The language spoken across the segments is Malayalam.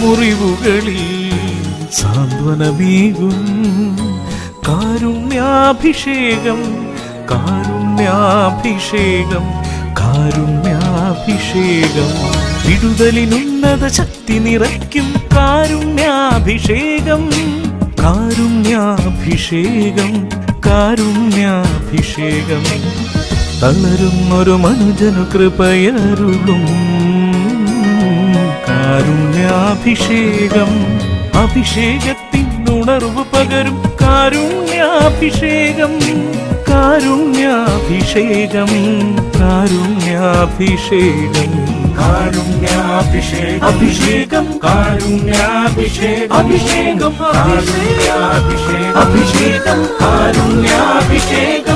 മുറിവുകളിൽ സാന്ത്വനമേകും. കാരുണ്യാഭിഷേകം കാരുണ്യാഭിഷേകം കാരുണ്യാഭിഷേകം. വിടുതലിനുന്നത ശക്തി നിറയ്ക്കും കാരുണ്യാഭിഷേകം. കാരുണ്യാഭിഷേകം കാരുണ്യാഭിഷേകം. തളരുന്നൊരു മനുജനു കൃപയരുളും. കാരുണ്യാഭിഷേകം അഭിഷേകത്തിനുണർവ് പകരും കാരുണ്യാഭിഷേകം കാരുണ്യാഭിഷേകം കാരുണ്യാഭിഷേകം. കാരുണ്യാഭിഷേകം അഭിഷേകം കാരുണ്യാഭിഷേകം അഭിഷേകം കാരുണ്യാഭിഷേകം അഭിഷേകം കാരുണ്യാഭിഷേകം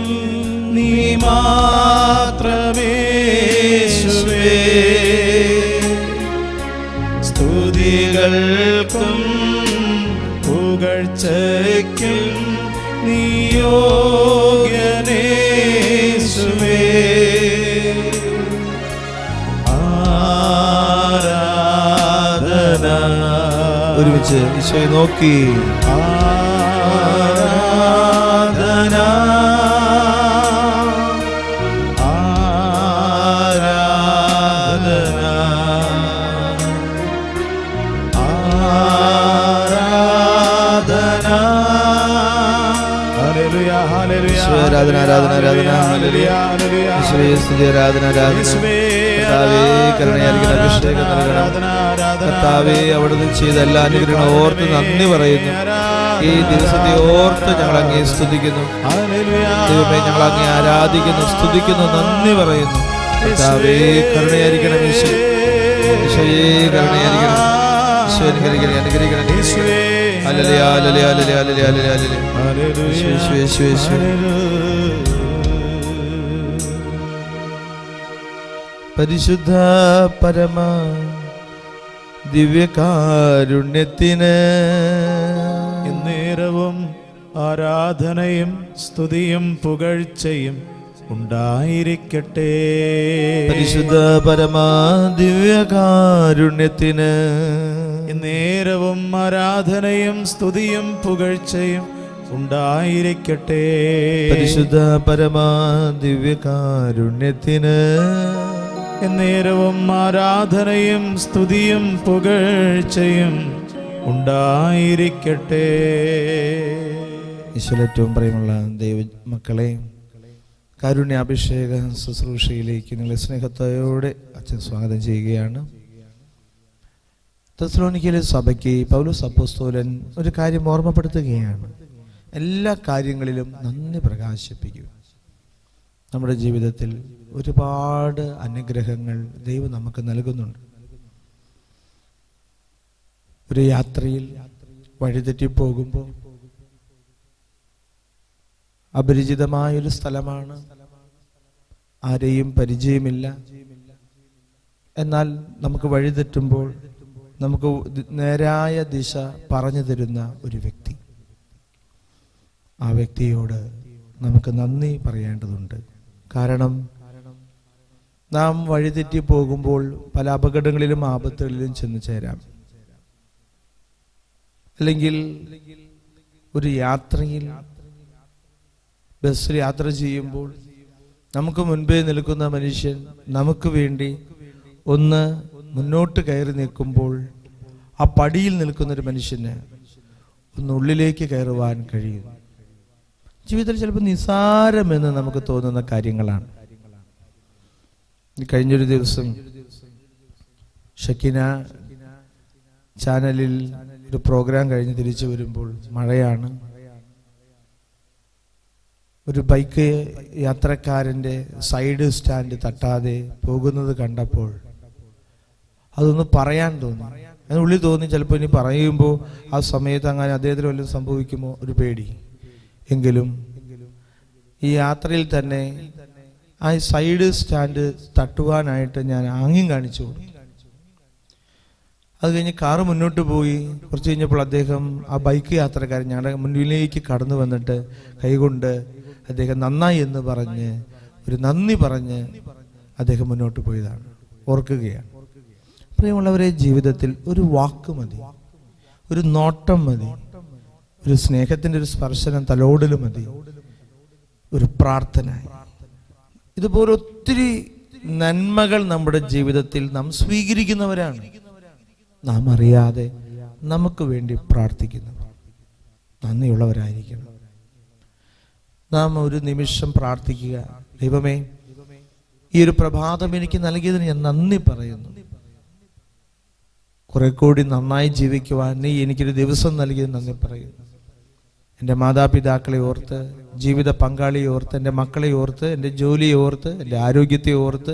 സ്തുതികൾക്കും പുകഴ്ചയ്ക്കും ആരാധന. ഒരുമിച്ച് ഈശോയെ നോക്കി. ആരാധന ആരാധന, ആരാധന, ആരാധന. ഈശോയെ ആരാധന ആരാധന. അഭിഷേകം നൽകണം. അവിടുന്ന് ചെയ്ത എല്ലാ അനുഗ്രഹങ്ങളും ഓർത്ത് നന്ദി പറയുന്നു. ഈ ദിവസത്തെ ഓർത്ത് ഞങ്ങൾ അങ്ങേ സ്തുതിക്കുന്നു. ദൈവമേ ഞങ്ങൾ അങ്ങേ ആരാധിക്കുന്നു സ്തുതിക്കുന്നു നന്ദി പറയുന്നു. കർത്താവേ കരുണയായിരിക്കണം ഈശോ ഈശോയെ കരുണയായിരിക്കണം. ഈശോ അനുഗ്രഹിക്കണം അനുഗ്രഹിക്കണം യേശുവേ. പരിശുദ്ധ പരമ ദിവ്യകാരുണ്യത്തിന് ഇന്നേരവും ആരാധനയും സ്തുതിയും പുകഴ്ചയും ഉണ്ടായിരിക്കട്ടെ. പരിശുദ്ധ പരമാ ദിവ്യകാരുണ്യത്തിന് എന്നേരവും ആരാധനയും സ്തുതിയും പുകഴ്ചയും ഉണ്ടായിരിക്കട്ടെ. പരിശുദ്ധ പരമാ ദിവ്യകാരുണ്യത്തിന് എന്നേരവും ആരാധനയും സ്തുതിയും പുകഴ്ചയും ഉണ്ടായിരിക്കട്ടെ. ഈശ്വലേറ്റവും പ്രിയമുള്ള ദൈവ മക്കളെ കാരുണ്യാഭിഷേക ശുശ്രൂഷയിലേക്ക് നിങ്ങളെ സ്നേഹത്തോടെ അച്ഛൻ സ്വാഗതം ചെയ്യുകയാണ്. തെസ്ലോനിക്കയിലെ സഭയ്ക്ക് പൗലോസ് അപ്പോസ്തോലൻ ഒരു കാര്യം ഓർമ്മപ്പെടുത്തുകയാണ്. എല്ലാ കാര്യങ്ങളിലും നന്ദി പ്രകാശിപ്പിക്കും. നമ്മുടെ ജീവിതത്തിൽ ഒരുപാട് അനുഗ്രഹങ്ങൾ ദൈവം നമുക്ക് നൽകുന്നുണ്ട്. ഒരു യാത്രയിൽ വഴിതെറ്റി പോകുമ്പോൾ അപരിചിതമായൊരു സ്ഥലമാണ്. ആരെയും പരിചയമില്ല. എന്നാൽ നമുക്ക് വഴിതെറ്റുമ്പോൾ നമുക്ക് നേരായ ദിശ പറഞ്ഞു തരുന്ന ഒരു വ്യക്തി. ആ വ്യക്തിയോട് നമുക്ക് നന്ദി പറയേണ്ടതുണ്ട്. കാരണം നാം വഴിതെറ്റി പോകുമ്പോൾ പല അപകടങ്ങളിലും ആപത്തുകളിലും ചെന്ന് ചേരാം. അല്ലെങ്കിൽ ഒരു യാത്രയിൽ ബസ്സിൽ യാത്ര ചെയ്യുമ്പോൾ നമുക്ക് മുൻപേ നിൽക്കുന്ന മനുഷ്യൻ നമുക്ക് വേണ്ടി ഒന്ന് മുന്നോട്ട് കയറി നിൽക്കുമ്പോൾ ആ പടിയിൽ നിൽക്കുന്നൊരു മനുഷ്യന് ഒന്ന് ഉള്ളിലേക്ക് കയറുവാൻ കഴിയും. ജീവിതത്തിൽ ചിലപ്പോൾ നിസാരമെന്ന് നമുക്ക് തോന്നുന്ന കാര്യങ്ങളാണ്. കഴിഞ്ഞൊരു ദിവസം ഷക്കിന ചാനലിൽ ഒരു പ്രോഗ്രാം കഴിഞ്ഞ് തിരിച്ചു വരുമ്പോൾ മഴയാണ്. ഒരു ബൈക്ക് യാത്രക്കാരന്റെ സൈഡ് സ്റ്റാൻഡ് തട്ടാതെ പോകുന്നത് കണ്ടപ്പോൾ അതൊന്ന് പറയാൻ തോന്നി. അതിന് ഉള്ളിൽ തോന്നി ചിലപ്പോൾ ഇനി പറയുമ്പോൾ ആ സമയത്ത് അങ്ങനെ അദ്ദേഹത്തിന് വല്ലതും സംഭവിക്കുമോ? ഒരു പേടി. എങ്കിലും ഈ യാത്രയിൽ തന്നെ ആ സൈഡ് സ്റ്റാൻഡ് തട്ടുവാനായിട്ട് ഞാൻ ആംഗ്യം കാണിച്ചു കൊടുത്തു. അത് കഴിഞ്ഞ് കാറ് മുന്നോട്ട് പോയി. കുറച്ച് കഴിഞ്ഞപ്പോൾ അദ്ദേഹം ആ ബൈക്ക് യാത്രക്കാരൻ ഞങ്ങളുടെ മുന്നിലേക്ക് കടന്നു വന്നിട്ട് കൈകൊണ്ട് അദ്ദേഹം നന്നായി എന്ന് പറഞ്ഞ് ഒരു നന്ദി പറഞ്ഞ് അദ്ദേഹം മുന്നോട്ട് പോയതാണ്. ഓർക്കുകയാണ്. പ്രിയമുള്ളവരെ ജീവിതത്തിൽ ഒരു വാക്ക് മതി. ഒരു നോട്ടം മതി. ഒരു സ്നേഹത്തിന്റെ ഒരു സ്പർശനം തലോടൽ മതി. ഒരു പ്രാർത്ഥന. ഇതുപോലെ ഒത്തിരി നന്മകൾ നമ്മുടെ ജീവിതത്തിൽ നാം സ്വീകരിക്കുന്നവരാണ്. നാം അറിയാതെ നമുക്ക് വേണ്ടി പ്രാർത്ഥിക്കുന്നവർ നന്ദിയുള്ളവരായിരിക്കണം. നാം ഒരു നിമിഷം പ്രാർത്ഥിക്കുക. ദൈവമേ ഈ ഒരു പ്രഭാതം എനിക്ക് നൽകിയതിന് ഞാൻ നന്ദി പറയുന്നു. കുറെ കൂടി നന്നായി ജീവിക്കുവാൻ നീ എനിക്കൊരു ദിവസം നൽകിയത് നന്ദി പറയുന്നു. എന്റെ മാതാപിതാക്കളെ ഓർത്ത് ജീവിത പങ്കാളിയെ ഓർത്ത് എന്റെ മക്കളെ ഓർത്ത് എന്റെ ജോലിയെ ഓർത്ത് എന്റെ ആരോഗ്യത്തെ ഓർത്ത്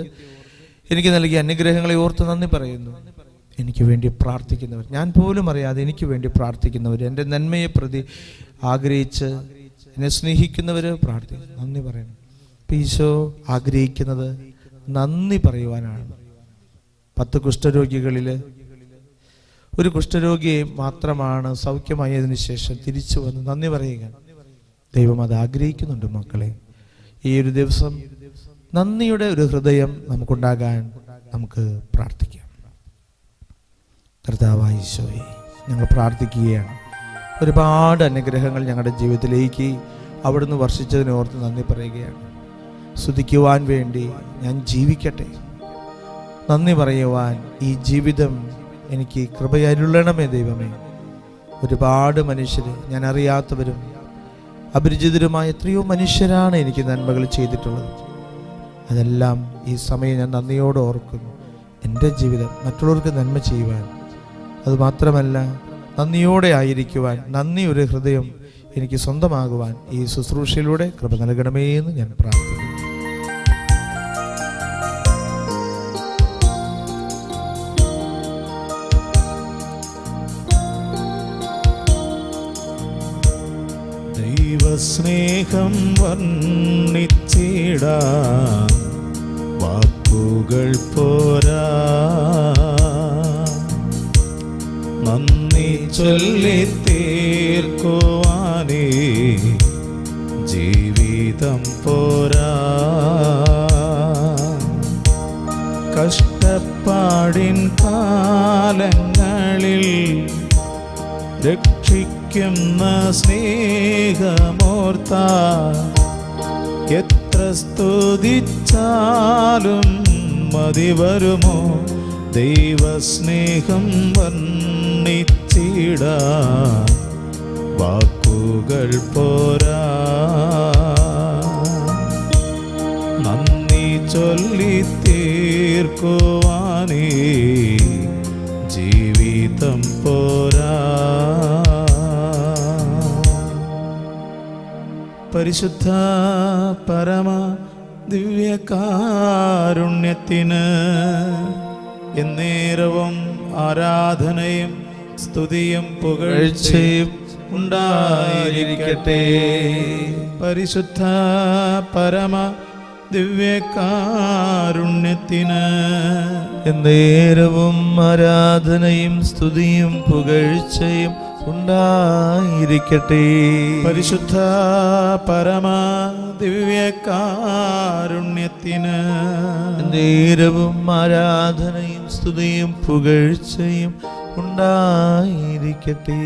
എനിക്ക് നൽകിയ അനുഗ്രഹങ്ങളെ ഓർത്ത് നന്ദി പറയുന്നു. എനിക്ക് വേണ്ടി പ്രാർത്ഥിക്കുന്നവർ ഞാൻ പോലും അറിയാതെ എനിക്ക് വേണ്ടി പ്രാർത്ഥിക്കുന്നവർ എന്റെ നന്മയെ പ്രതി ആഗ്രഹിച്ച് എന്നെ സ്നേഹിക്കുന്നവർ പ്രാർത്ഥിക്കുന്നു. നന്ദി പറയണം ഈശോ ആഗ്രഹിക്കുന്നത് നന്ദി പറയുവാനാണ്. പത്ത് കുഷ്ഠരോഗികളിൽ ഒരു കുഷ്ഠരോഗിയെ മാത്രമാണ് സൗഖ്യമായതിനു ശേഷം തിരിച്ചു വന്ന് നന്ദി പറയുക. ദൈവം അത് ആഗ്രഹിക്കുന്നുണ്ട് മക്കളെ. ഈ ഒരു ദിവസം നന്ദിയുടെ ഒരു ഹൃദയം നമുക്കുണ്ടാകാൻ നമുക്ക് പ്രാർത്ഥിക്കാം. കർത്താവായിശോയെ ഞങ്ങൾ പ്രാർത്ഥിക്കുകയാണ്. ഒരുപാട് അനുഗ്രഹങ്ങൾ ഞങ്ങളുടെ ജീവിതത്തിലേക്ക് അവിടുന്ന് വർഷിച്ചതിനോർത്ത് നന്ദി പറയുകയാണ്. സ്തുതിക്കുവാൻ വേണ്ടി ഞാൻ ജീവിക്കട്ടെ. നന്ദി പറയുവാൻ ഈ ജീവിതം എനിക്ക് കൃപയരുളണമേ ദൈവമേ. ഒരുപാട് മനുഷ്യർ ഞാൻ അറിയാത്തവരും അപരിചിതരുമായ എത്രയോ മനുഷ്യരാണ് എനിക്ക് നന്മകൾ ചെയ്തിട്ടുള്ളത്. അതെല്ലാം ഈ സമയം ഞാൻ നന്ദിയോടെ ഓർക്കുന്നു. എന്റെ ജീവിതം മറ്റുള്ളവർക്ക് നന്മ ചെയ്യുവാൻ. അതുമാത്രമല്ല നന്ദിയോടെ ആയിരിക്കുവാൻ നന്ദി ഒരു ഹൃദയം എനിക്ക് സ്വന്തമാകുവാൻ ഈ ശുശ്രൂഷയിലൂടെ കൃപ നൽകണമേ എന്ന് ഞാൻ പ്രാർത്ഥിക്കുന്നു. ദൈവസ്നേഹം വർണിച്ചിടാ. വാക്കുകൾ പോരാ. നന്ദി ചൊല്ലി തീർക്കുവാനേ. ജീവിതം പോരാ. കഷ്ടപ്പാടിൻ കാലങ്ങളിൽ രക്ഷിക്കുന്ന സ്നേഹമോർത്ത. എത്ര സ്തുതിച്ചാലും മതി വരുമോ? ദൈവസ്നേഹം വർണിച്ചിട. വാക്കുകൾ പോരാ. നന്ദി ചൊല്ലി തീർക്കുവാനേ. ജീവിതം പരിശുദ്ധ പരമ ദിവ്യകാരുണ്യത്തിന് എന്നേരവും ആരാധനയും സ്തുതിയും പുകഴ്ചയും ഉണ്ടായിരിക്കട്ടെ. പരിശുദ്ധ പരമ ദിവ്യകാരുണ്യത്തിന് എന്നേരവും ആരാധനയും സ്തുതിയും പുകഴ്ചയും ഉണ്ടായിരിക്കട്ടെ. പരിശുദ്ധ പരമ ദിവ്യകാരുണ്യത്തിന് നേരവും ആരാധനയും സ്തുതിയും പുകഴ്ചയും ഉണ്ടായിരിക്കട്ടെ.